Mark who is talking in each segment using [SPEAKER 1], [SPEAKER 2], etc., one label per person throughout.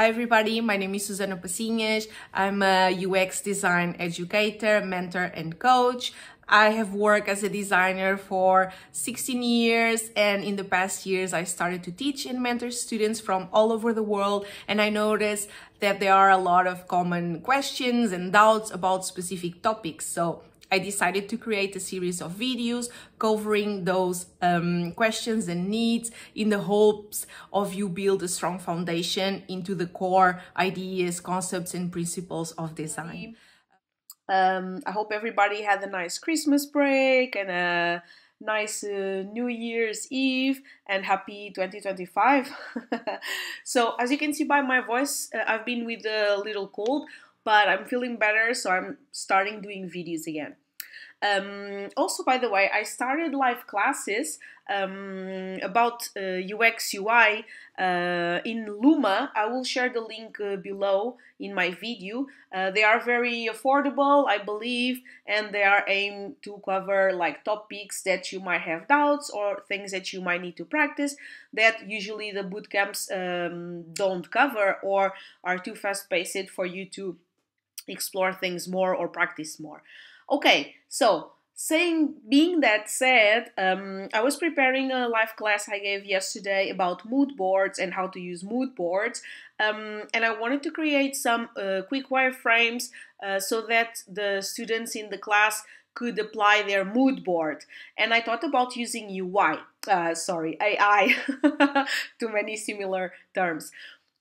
[SPEAKER 1] Hi everybody, my name is Susana Passinhas. I'm a UX design educator, mentor and coach. I have worked as a designer for 16 years and in the past years I started to teach and mentor students from all over the world and I noticed that there are a lot of common questions and doubts about specific topics. So I decided to create a series of videos covering those um, questions and needs in the hopes of you build a strong foundation into the core ideas, concepts and principles of design.
[SPEAKER 2] Um, I hope everybody had a nice Christmas break and a nice uh, New Year's Eve and happy 2025. so as you can see by my voice, uh, I've been with a little cold but I'm feeling better, so I'm starting doing videos again. Um, also, by the way, I started live classes um, about uh, UX UI uh, in Luma. I will share the link uh, below in my video. Uh, they are very affordable, I believe, and they are aimed to cover like topics that you might have doubts or things that you might need to practice that usually the bootcamps um, don't cover or are too fast paced for you to explore things more or practice more. Okay, so saying being that said, um, I was preparing a live class I gave yesterday about mood boards and how to use mood boards, um, and I wanted to create some uh, quick wireframes uh, so that the students in the class could apply their mood board. And I thought about using UI, uh, sorry, AI, too many similar terms.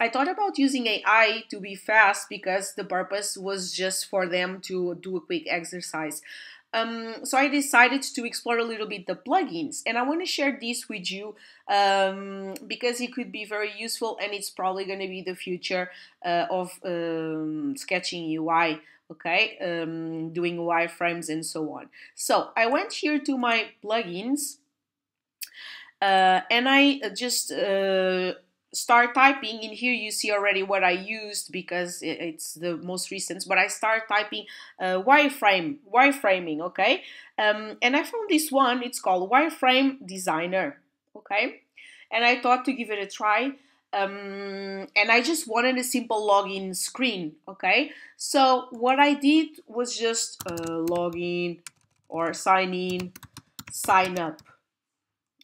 [SPEAKER 2] I thought about using AI to be fast because the purpose was just for them to do a quick exercise. Um, so I decided to explore a little bit the plugins and I want to share this with you um, because it could be very useful and it's probably going to be the future uh, of um, sketching UI okay um, doing wireframes and so on so I went here to my plugins uh, and I just uh, start typing in here you see already what I used because it's the most recent but I start typing uh, wireframe wireframing okay? Um, and I found this one it's called wireframe designer okay? And I thought to give it a try um, and I just wanted a simple login screen okay? So what I did was just uh, login or sign in sign up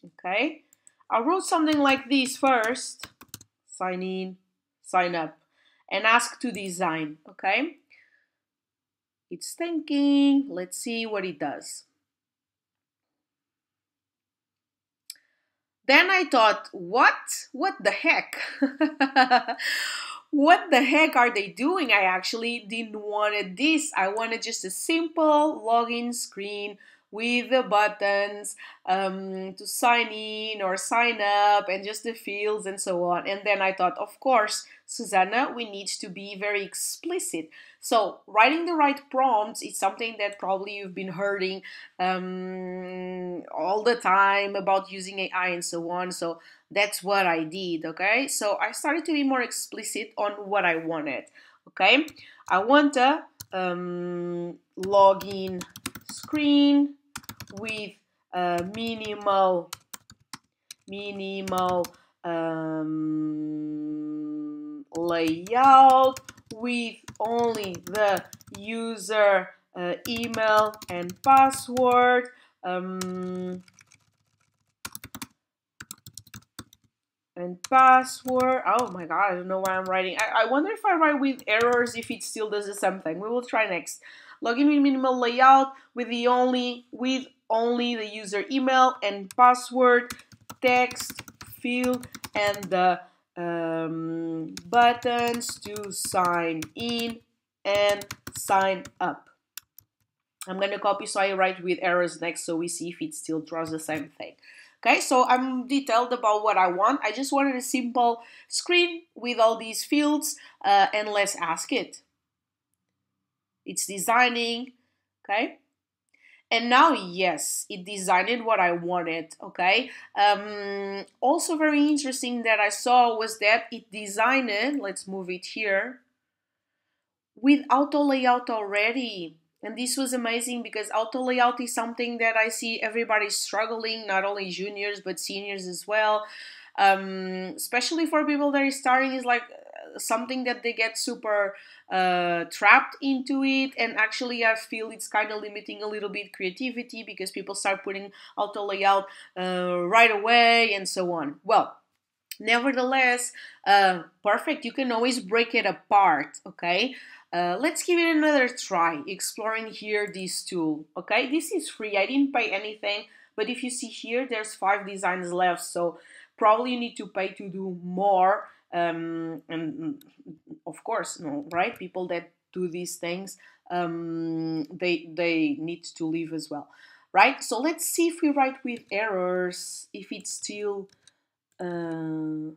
[SPEAKER 2] okay? I wrote something like this first sign in, sign up, and ask to design, okay? It's thinking, let's see what it does. Then I thought, what? What the heck? what the heck are they doing? I actually didn't want this. I wanted just a simple login screen with the buttons um, to sign in or sign up and just the fields and so on. And then I thought, of course, Susana, we need to be very explicit. So writing the right prompts is something that probably you've been hearing um, all the time about using AI and so on. So that's what I did, okay? So I started to be more explicit on what I wanted, okay? I want a um, login screen with a minimal minimal um, layout with only the user uh, email and password. Um, and password oh my god I don't know why I'm writing I, I wonder if I write with errors if it still does the same thing we will try next login with minimal layout with the only with only the user email and password, text, field, and the um, buttons to sign in and sign up. I'm to copy so I write with errors next so we see if it still draws the same thing. Okay, so I'm detailed about what I want. I just wanted a simple screen with all these fields uh, and let's ask it. It's designing, okay? and now yes it designed what i wanted okay um, also very interesting that i saw was that it designed let's move it here with auto layout already and this was amazing because auto layout is something that i see everybody struggling not only juniors but seniors as well. Um, especially for people that are starting is like something that they get super uh, trapped into it. And actually i feel it's kind of limiting a little bit creativity because people start putting auto layout uh, right away and so on. Well nevertheless uh, perfect you can always break it apart okay? Uh, let's give it another try exploring here this tool okay? This is free i didn't pay anything but if you see here there's five designs left so probably you need to pay to do more um, and of course no right? People that do these things um, they they need to leave as well right? So let's see if we write with errors if it's still uh,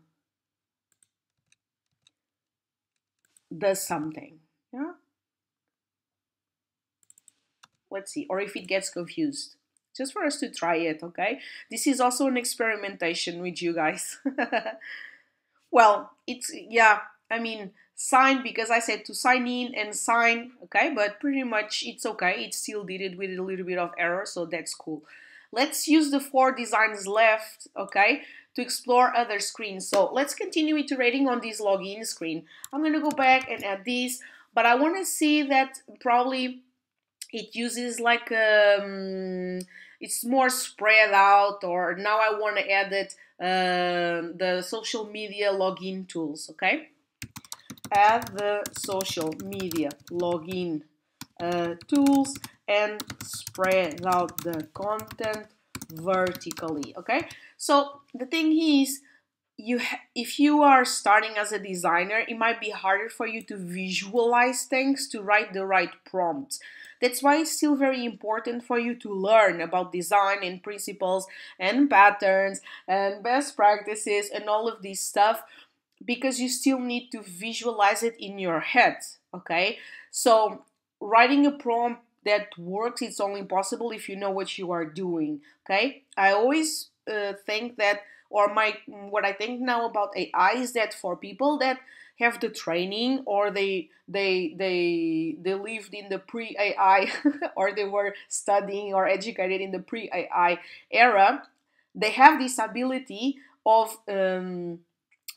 [SPEAKER 2] does something yeah? Let's see or if it gets confused. Just for us to try it okay? This is also an experimentation with you guys. Well it's yeah i mean sign because i said to sign in and sign okay? But pretty much it's okay. It still did it with a little bit of error so that's cool. Let's use the four designs left okay to explore other screens. So let's continue iterating on this login screen. I'm going to go back and add this but i want to see that probably it uses like um, it's more spread out or now I want to add it uh, the social media login tools okay? Add the social media login uh, tools and spread out the content vertically okay so the thing is you if you are starting as a designer it might be harder for you to visualize things to write the right prompts. That's why it's still very important for you to learn about design and principles and patterns and best practices and all of this stuff because you still need to visualize it in your head okay? So writing a prompt that works it's only possible if you know what you are doing okay? I always uh, think that or my what I think now about AI is that for people that have the training or they they they they lived in the pre AI or they were studying or educated in the pre AI era, they have this ability of um,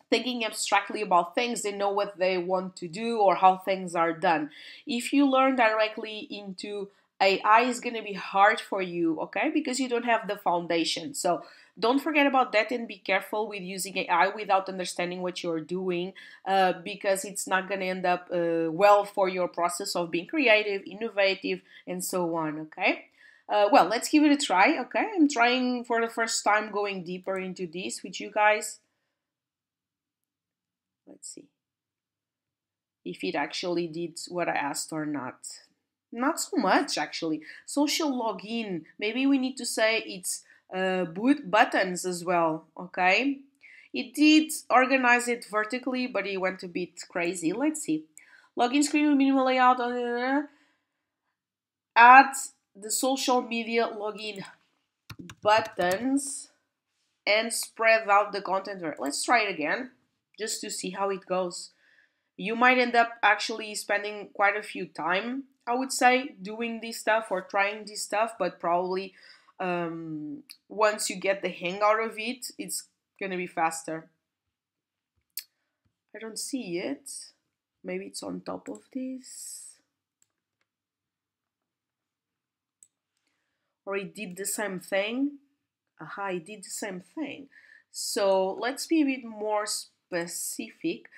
[SPEAKER 2] thinking abstractly about things. They know what they want to do or how things are done. If you learn directly into AI, is going to be hard for you, okay? Because you don't have the foundation. So don't forget about that and be careful with using AI without understanding what you're doing uh, because it's not going to end up uh, well for your process of being creative, innovative, and so on. Okay. Uh, well, let's give it a try. Okay, I'm trying for the first time going deeper into this with you guys. Let's see if it actually did what I asked or not. Not so much actually. Social login. Maybe we need to say it's uh, buttons as well, okay? It did organize it vertically, but it went a bit crazy. Let's see. Login screen with minimal layout. Uh, add the social media login buttons and spread out the content. Let's try it again just to see how it goes. You might end up actually spending quite a few time, I would say, doing this stuff or trying this stuff, but probably um, once you get the hang out of it, it's gonna be faster. I don't see it. Maybe it's on top of this. Or it did the same thing. Aha, it did the same thing. So let's be a bit more specific.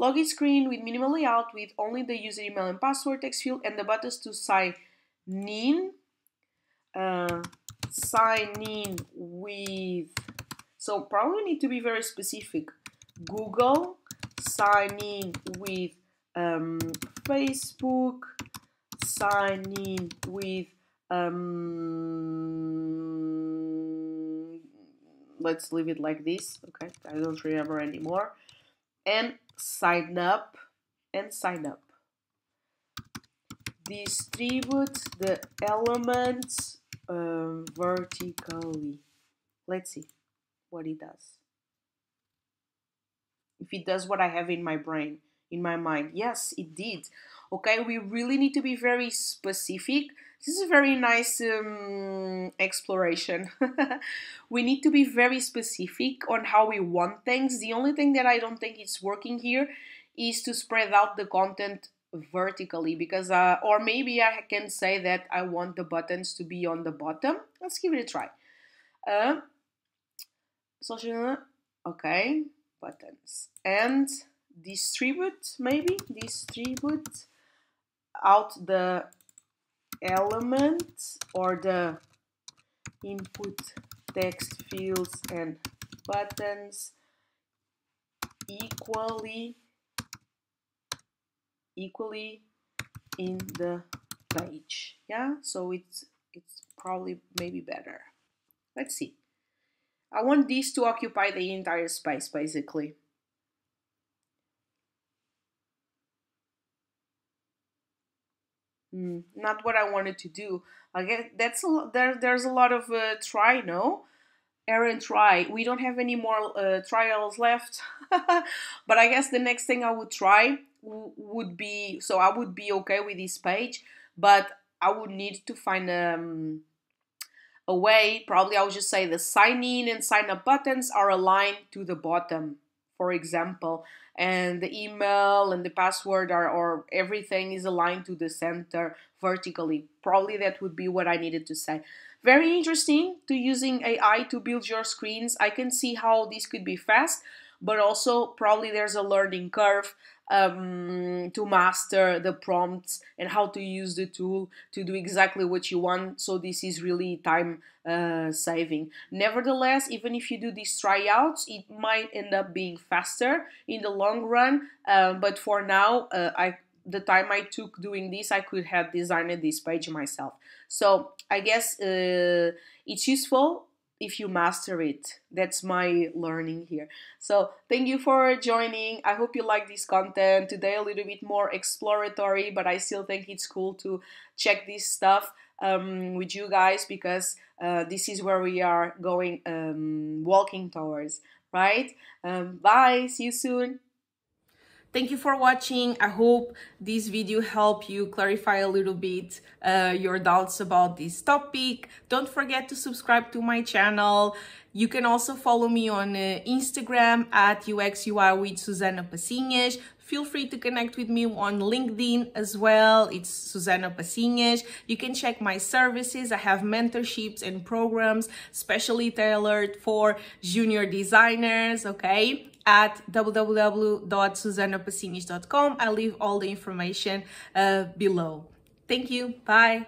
[SPEAKER 2] Login screen with minimal layout with only the user email and password text field and the buttons to sign in. Uh, sign in with so probably need to be very specific. Google sign in with um, facebook sign in with um, let's leave it like this okay? I don't remember anymore. And sign up and sign up distribute the elements um, vertically. Let's see what it does. If it does what I have in my brain, in my mind. Yes, it did. Okay, we really need to be very specific. This is a very nice um, exploration. we need to be very specific on how we want things. The only thing that I don't think is working here is to spread out the content vertically because uh, or maybe I can say that I want the buttons to be on the bottom let's give it a try uh, social okay buttons and distribute maybe distribute out the element or the input text fields and buttons equally equally in the page. Yeah? So it's it's probably maybe better. Let's see. I want these to occupy the entire space basically Mm, not what I wanted to do. I guess that's a there. There's a lot of uh, try, no, error and try. We don't have any more uh, trials left, but I guess the next thing I would try would be so I would be okay with this page, but I would need to find um, a way. Probably I would just say the sign in and sign up buttons are aligned to the bottom, for example and the email and the password are or everything is aligned to the center vertically. Probably that would be what I needed to say. Very interesting to using AI to build your screens. I can see how this could be fast, but also probably there's a learning curve um, to master the prompts and how to use the tool to do exactly what you want. So this is really time uh, saving. Nevertheless, even if you do these tryouts, it might end up being faster in the long run. Uh, but for now, uh, I the time I took doing this, I could have designed this page myself. So I guess uh, it's useful if you master it. That's my learning here. So thank you for joining. I hope you like this content. Today a little bit more exploratory, but I still think it's cool to check this stuff um, with you guys because uh, this is where we are going, um, walking towards, right? Um, bye. See you soon.
[SPEAKER 1] Thank you for watching. I hope this video helped you clarify a little bit uh, your doubts about this topic. Don't forget to subscribe to my channel. You can also follow me on uh, Instagram at UXUI with Susana Passinhas. Feel free to connect with me on LinkedIn as well. It's Susana Passinhas. You can check my services. I have mentorships and programs specially tailored for junior designers, okay? At www.susanapassinhas.com. I leave all the information uh, below. Thank you. Bye.